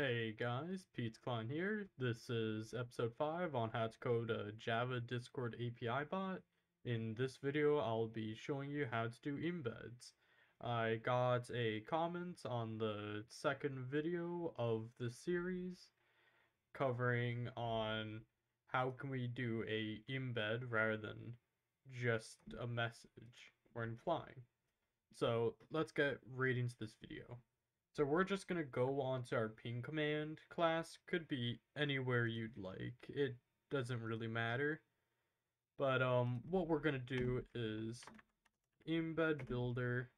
Hey guys, PizzaClient here. This is episode 5 on how to code a Java Discord API bot. In this video, I'll be showing you how to do embeds. I got a comment on the second video of the series covering on how can we do a embed rather than just a message or implying. So let's get right into this video. So we're just gonna go onto our ping command class. Could be anywhere you'd like. It doesn't really matter. But um, what we're gonna do is embed builder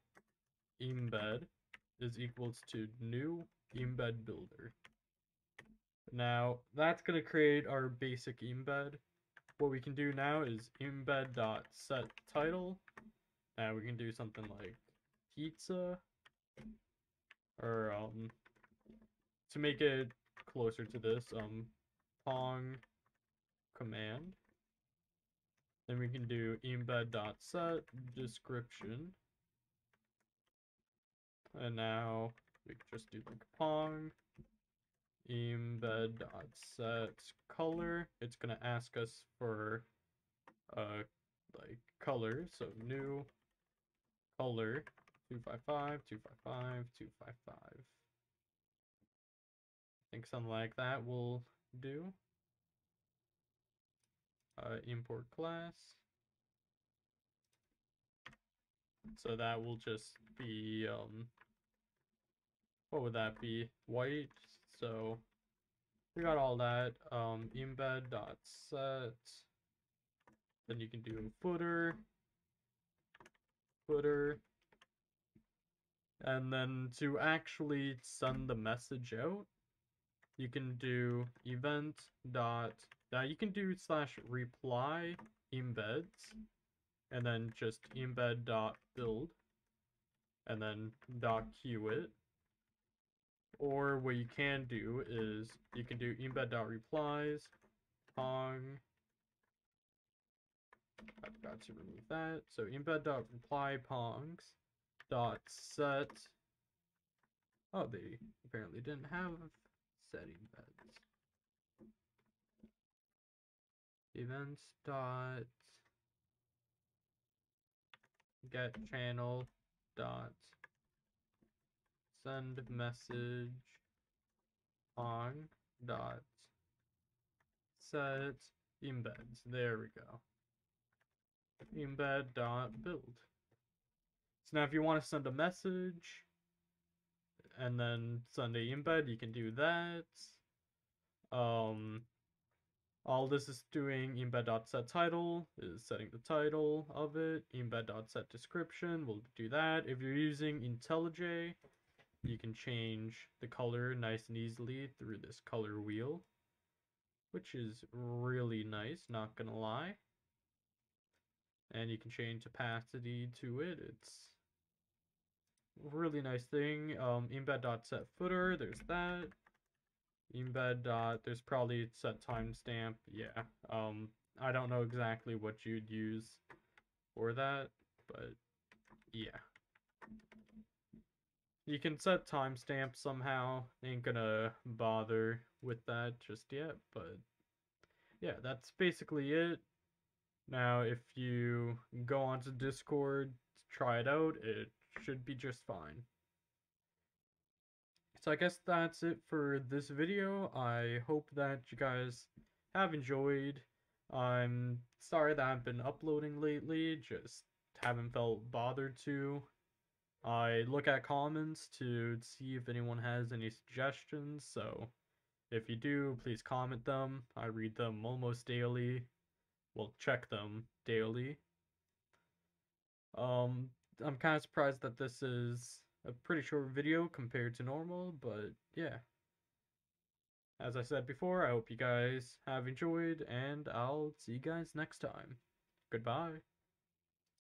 embed is equals to new embed builder. Now that's gonna create our basic embed. What we can do now is embed dot set title. Now we can do something like pizza or um to make it closer to this um pong command. Then we can do embed dot set description. And now we just do like pong embed dot set color. It's gonna ask us for uh like color so new color 255, 255, 255. I think something like that will do. Uh, import class. So that will just be, um, what would that be? White. So we got all that. Um, embed dot set. Then you can do footer, footer, and then to actually send the message out, you can do event dot, now you can do slash reply embeds, and then just embed dot build, and then dot queue it. Or what you can do is you can do embed dot replies, pong, I forgot to remove that. So embed dot reply pongs dot set. Oh, they apparently didn't have set embeds. Events dot get channel dot send message on dot set embeds. There we go. Embed dot build. Now if you want to send a message and then send a embed, you can do that. Um, all this is doing embed.set title is setting the title of it. Embed.set description will do that. If you're using IntelliJ, you can change the color nice and easily through this color wheel, which is really nice, not gonna lie. And you can change opacity to it. It's really nice thing. Um, embed dot set footer, there's that. Embed dot, there's probably set timestamp. Yeah. Um, I don't know exactly what you'd use for that, but yeah. You can set timestamp somehow. Ain't gonna bother with that just yet, but yeah, that's basically it. Now, if you go onto Discord, try it out, it should be just fine. So I guess that's it for this video. I hope that you guys have enjoyed. I'm sorry that I've been uploading lately, just haven't felt bothered to. I look at comments to see if anyone has any suggestions, so if you do, please comment them. I read them almost daily. Well, check them daily. Um, I'm kind of surprised that this is a pretty short video compared to normal, but yeah. As I said before, I hope you guys have enjoyed, and I'll see you guys next time. Goodbye.